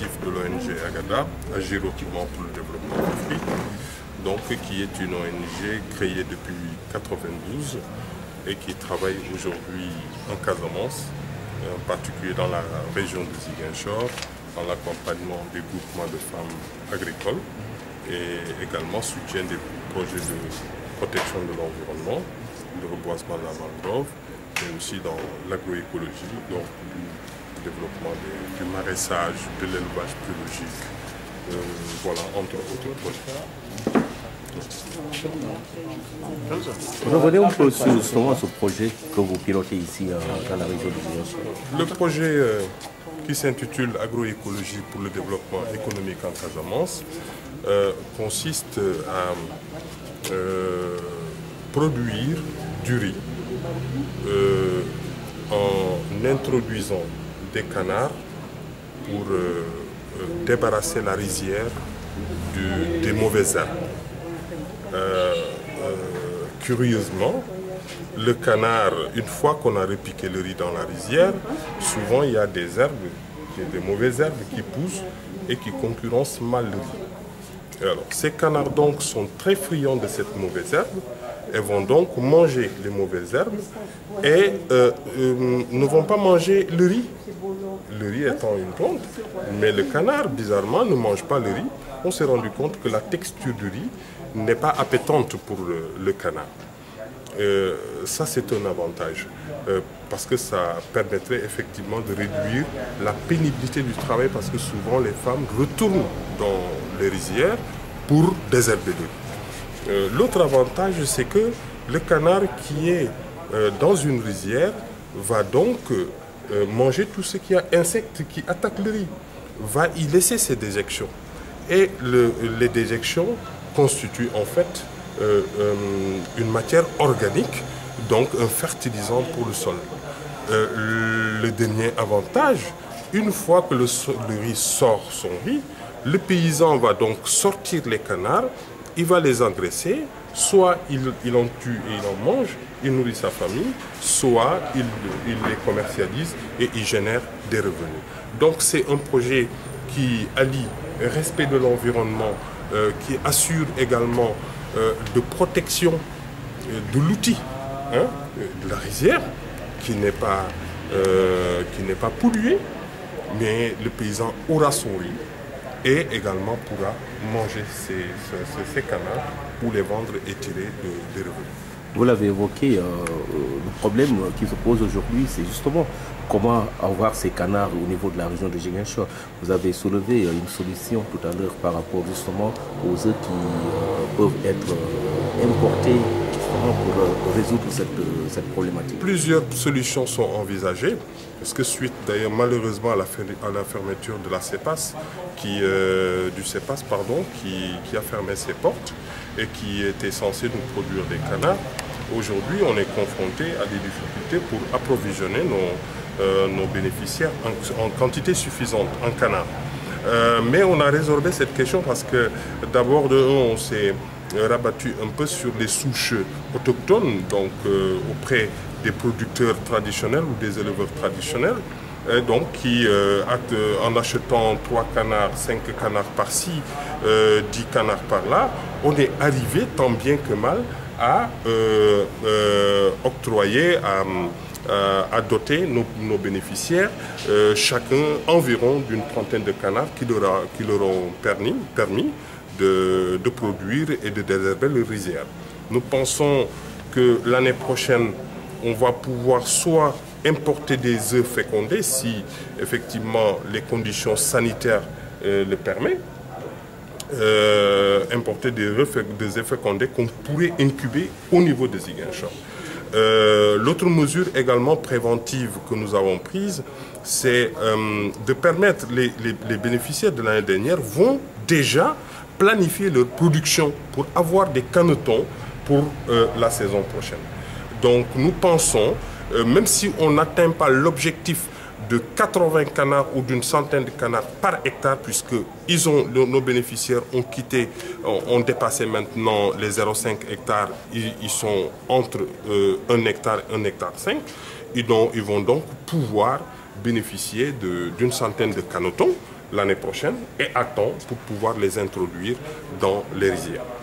de l'ONG Agada, Agir autrement pour le développement de l'Afrique, donc, qui est une ONG créée depuis 1992 et qui travaille aujourd'hui en Casamance, en particulier dans la région de Ziguinchor, dans l'accompagnement des groupements de femmes agricoles et également soutient des projets de protection de l'environnement, de reboisement de la mangrove, mais aussi dans l'agroécologie, développement du maraîchage, de l'élevage biologique, euh, voilà, entre autres projets. Revenez un peu sur justement ce projet que vous pilotez ici euh, dans la région de. Le projet euh, qui s'intitule Agroécologie pour le développement économique en Casamance euh, consiste à produire du riz en introduisant des canards pour débarrasser la rizière des mauvaises herbes. Euh, euh, curieusement, le canard, une fois qu'on a repiqué le riz dans la rizière, souvent il y a des herbes, des mauvaises herbes qui poussent et qui concurrencent mal le riz. Alors, ces canards donc sont très friands de cette mauvaise herbe et vont donc manger les mauvaises herbes et euh, ne vont pas manger le riz. Le riz étant une plante, mais le canard, bizarrement, ne mange pas le riz. On s'est rendu compte que la texture du riz n'est pas appétente pour le, canard. Euh, ça, c'est un avantage euh, parce que ça permettrait effectivement de réduire la pénibilité du travail parce que souvent les femmes retournent dans les rizières pour désherber le euh, L'autre avantage, c'est que le canard qui est dans une rizière va donc manger tout ce qui a insectes qui attaquent le riz, va y laisser ses déjections. Et les déjections constitue en fait euh, euh, une matière organique, donc un fertilisant pour le sol. Euh, le dernier avantage, une fois que le, riz sort son riz, le paysan va donc sortir les canards, il va les engraisser, soit il, en tue et il en mange, il nourrit sa famille, soit il, les commercialise et il génère des revenus. Donc c'est un projet qui allie respect de l'environnement, euh, qui assure également euh, de protection euh, de l'outil, hein, de la rizière, qui n'est pas, qui n'est pas pollué, mais le paysan aura son riz et également pourra manger ses, canards pour les vendre et tirer des revenus. Vous l'avez évoqué, le problème qui se pose aujourd'hui, c'est justement comment avoir ces canards au niveau de la région de Giguinchor. Vous avez soulevé une solution tout à l'heure par rapport justement aux œufs qui euh, peuvent être euh, pour euh, résoudre cette, problématique. Plusieurs solutions sont envisagées, parce que suite d'ailleurs malheureusement à la, fermeture de la CEPAS, qui, du CEPAS qui, a fermé ses portes et qui était censé nous produire des canards, aujourd'hui on est confronté à des difficultés pour approvisionner nos, euh, bénéficiaires en, quantité suffisante en canard. Euh, mais on a résorbé cette question parce que d'abord, on s'est rabattu un peu sur les souches autochtones, donc euh, auprès des producteurs traditionnels ou des éleveurs traditionnels. donc qui, en achetant 3 canards, 5 canards par-ci, 10 canards par-là, on est arrivé tant bien que mal à octroyer à euh, doter nos, bénéficiaires, euh, chacun environ d'une trentaine de canards qui leur, qui leur ont permis, permis de, produire et de désherber le rizière. Nous pensons que l'année prochaine, on va pouvoir soit importer des œufs fécondés si effectivement les conditions sanitaires euh, le permettent, importer des œufs, fécondés qu'on pourrait incuber au niveau des Iguinchors. Euh, l'autre mesure également préventive que nous avons prise, c'est euh, de permettre les, les, bénéficiaires de l'année dernière vont déjà planifier leur production pour avoir des canetons pour euh, la saison prochaine. Donc nous pensons, même si on n'atteint pas l'objectif de 80 canards ou d'une centaine de canards par hectare, puisque nos bénéficiaires ont quitté, ont, dépassé maintenant les 0,5 hectares, ils, sont entre 1 euh, hectare et 1 hectare 5, ils, ils vont donc pouvoir bénéficier d'une centaine de canotons l'année prochaine et à pour pouvoir les introduire dans les rizières?